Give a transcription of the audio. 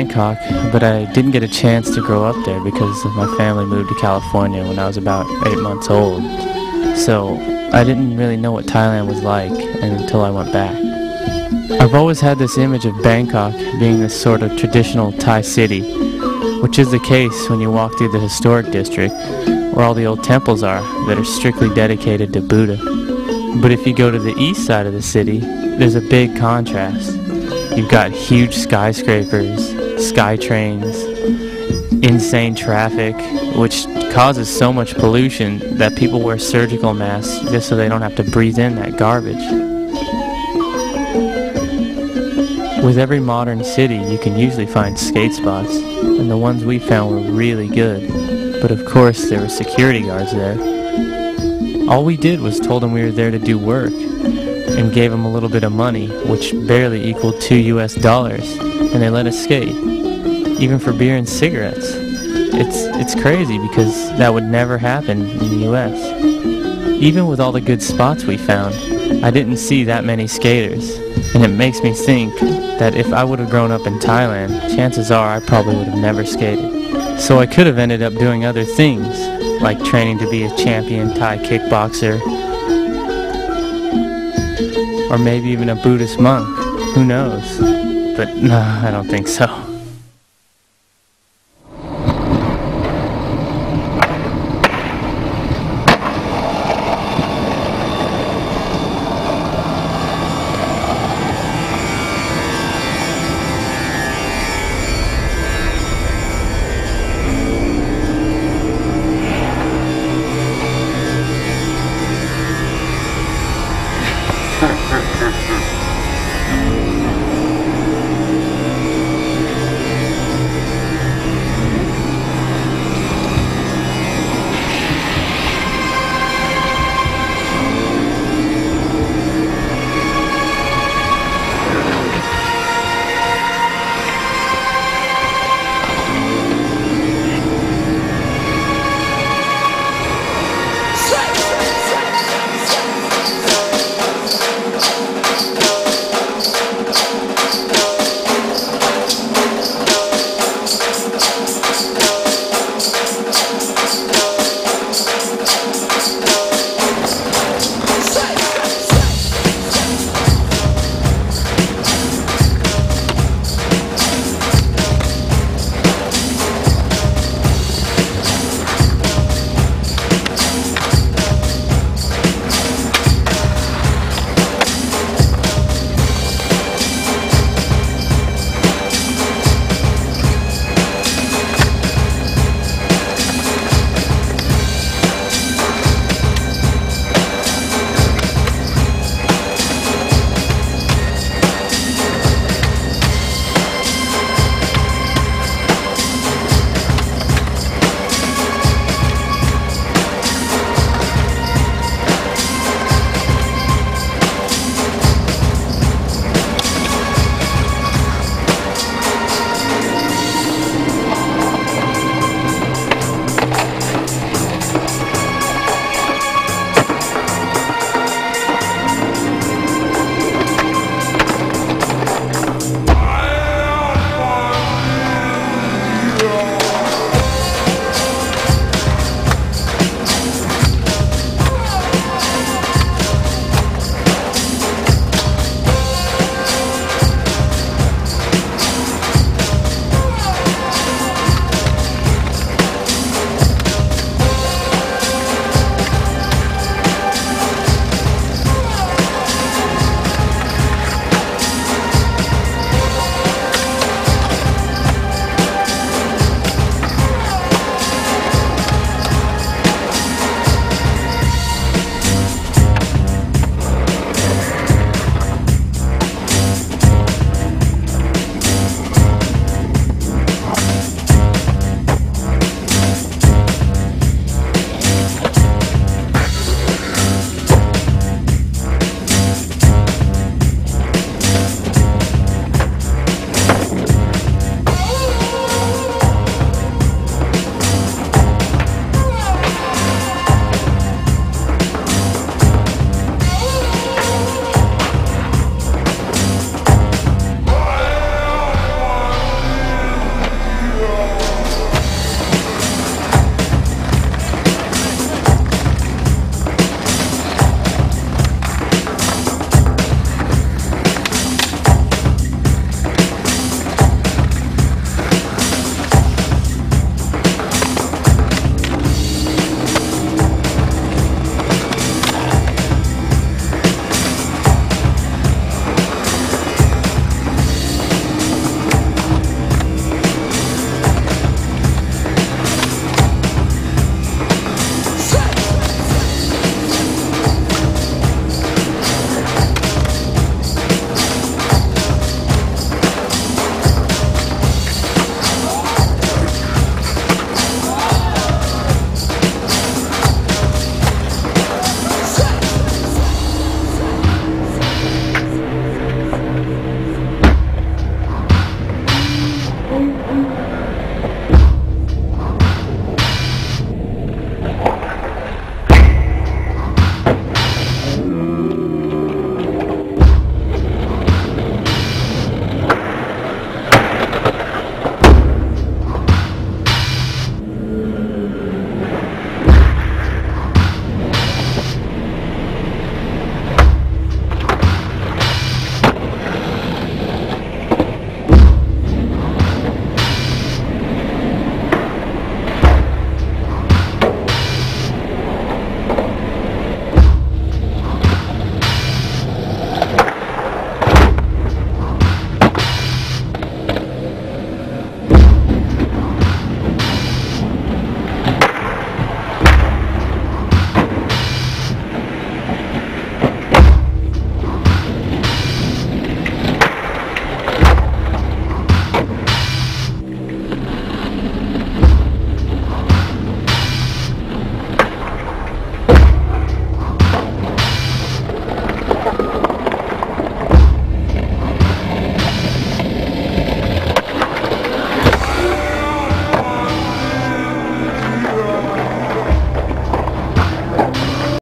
Bangkok, but I didn't get a chance to grow up there because my family moved to California when I was about eight months old. So I didn't really know what Thailand was like until I went back. I've always had this image of Bangkok being this sort of traditional Thai city, which is the case when you walk through the historic district where all the old temples are that are strictly dedicated to Buddha. But if you go to the east side of the city, there's a big contrast. You've got huge skyscrapers, sky trains, insane traffic, which causes so much pollution that people wear surgical masks just so they don't have to breathe in that garbage. With every modern city, you can usually find skate spots, and the ones we found were really good. But of course, there were security guards there. All we did was told them we were there to do work, and gave them a little bit of money, which barely equaled 2 US dollars, and they let us skate, even for beer and cigarettes. It's, it's crazy because that would never happen in the US. Even with all the good spots we found, I didn't see that many skaters, and it makes me think that if I would have grown up in Thailand, chances are I probably would have never skated. So I could have ended up doing other things, like training to be a champion Thai kickboxer, or maybe even a Buddhist monk. Who knows? But no, I don't think so.